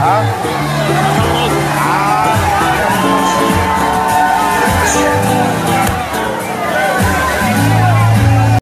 啊！啊！